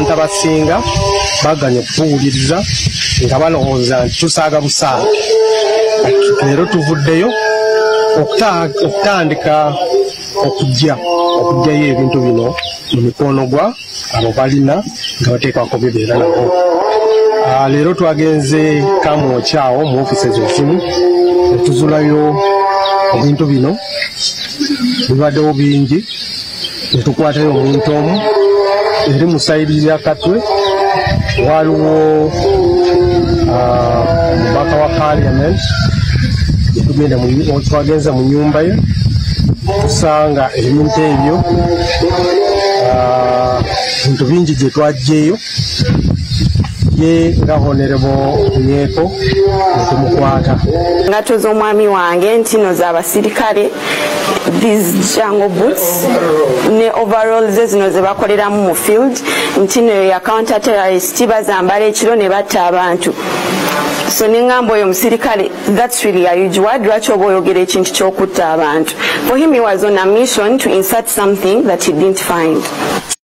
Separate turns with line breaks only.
abantu abasinga baganye okutuwuliriza nga balowooza nti tusaaga busaaga leero tuvuddeyo okutandika okujja okujjayo ebintu bino mu mikono gwa abo balina nga bateekako bibeera nabo. Leero twagenze kamwokyawo mu ofises ezimu netuzulayo ebintu bino bibaddewo bingi netukwatayo omuntu omu eri mu sayidi ya katwe waliwo omubaka wa parliament twagenze mu nyumba ye tusanga ebintu ebyo bintu bingi gye twajjaeyo ye nga honerebo nyeeko netumukwata
ngato z'omwami wange ntino z'abasirikale these jungle boots. Ne overall ze zino ze bakoleramu mu field. Ntino ya counter terrorist bazambala ekiro ne batta abantu. So neŋŋamba oyo omusirikale thats really a huge word. Lwaki oba oyogera ekintu ky'okutta abantu? For him he was on a mission to insert something that he didn't find